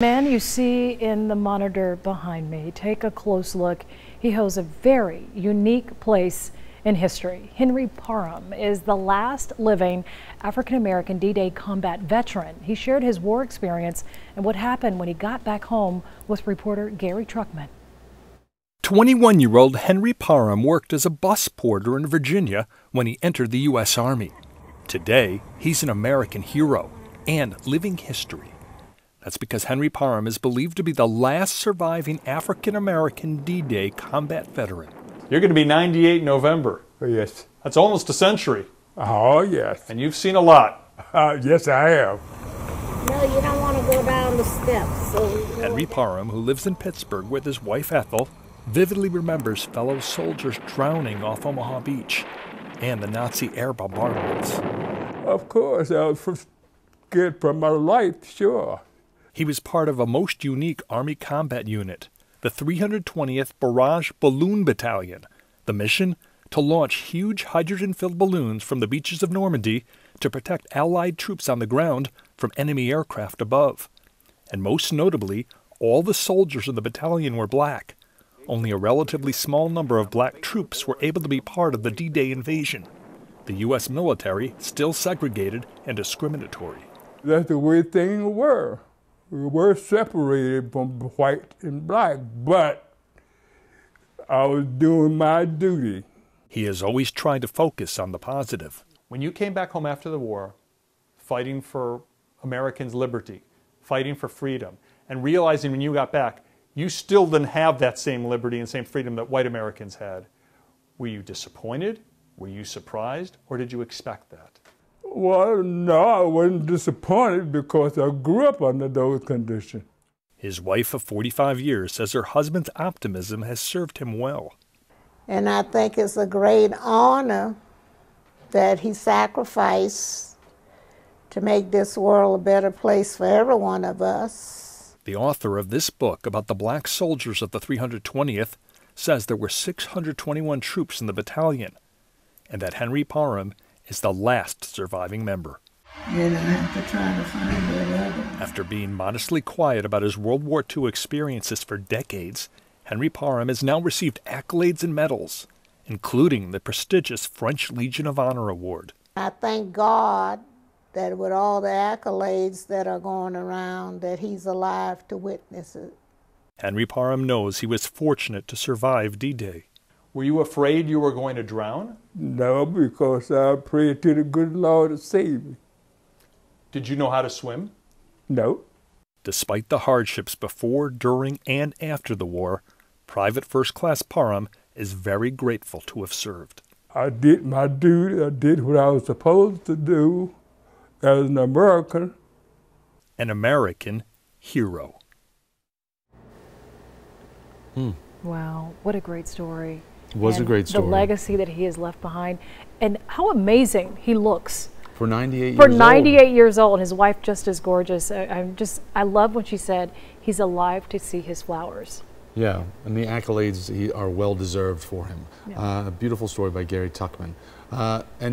Man you see in the monitor behind me, take a close look. He holds a very unique place in history. Henry Parham is the last living African American D Day combat veteran. He shared his war experience and what happened when he got back home with reporter Gary Tuchman. 21 year old Henry Parham worked as a bus porter in Virginia when he entered the U.S. Army. Today, he's an American hero and living history. That's because Henry Parham is believed to be the last surviving African American D Day combat veteran. You're going to be 98 in November. Yes. That's almost a century. Oh, yes. And you've seen a lot. Uh, yes, I have. No, you don't want to go down the steps. So Henry Parham, who lives in Pittsburgh with his wife Ethel, vividly remembers fellow soldiers drowning off Omaha Beach and the Nazi air bombardments. Of course, I was scared for my life, sure. He was part of a most unique Army combat unit, the 320th Barrage Balloon Battalion. The mission? To launch huge hydrogen filled balloons from the beaches of Normandy to protect Allied troops on the ground from enemy aircraft above. And most notably, all the soldiers in the battalion were black. Only a relatively small number of black troops were able to be part of the D Day invasion. The U.S. military still segregated and discriminatory. That's the way things were we were separated from white and black, but I was doing my duty. He has always tried to focus on the positive. When you came back home after the war, fighting for Americans' liberty, fighting for freedom, and realizing when you got back, you still didn't have that same liberty and same freedom that white Americans had. Were you disappointed? Were you surprised? Or did you expect that? Well, no, I wasn't disappointed because I grew up under those conditions. His wife of 45 years says her husband's optimism has served him well. And I think it's a great honor that he sacrificed to make this world a better place for every one of us. The author of this book about the black soldiers of the 320th says there were 621 troops in the battalion and that Henry Parham is the last surviving member. After being modestly quiet about his World War II experiences for decades, Henry Parham has now received accolades and medals, including the prestigious French Legion of Honor Award. I thank God that with all the accolades that are going around, that he's alive to witness it. Henry Parham knows he was fortunate to survive D-Day. Were you afraid you were going to drown? No, because I prayed to the good Lord to save me. Did you know how to swim? No. Despite the hardships before, during, and after the war, Private First Class Parham is very grateful to have served. I did my duty. I did what I was supposed to do as an American. An American hero. Hmm. Wow, what a great story. Was a great story. The legacy that he has left behind, and how amazing he looks. For 98 For years 98 old. years old, his wife just as gorgeous. I, I'm just, I love when she said he's alive to see his flowers. Yeah, and the accolades are well deserved for him. Yeah. Uh, a beautiful story by Gary Tuchman. Uh, and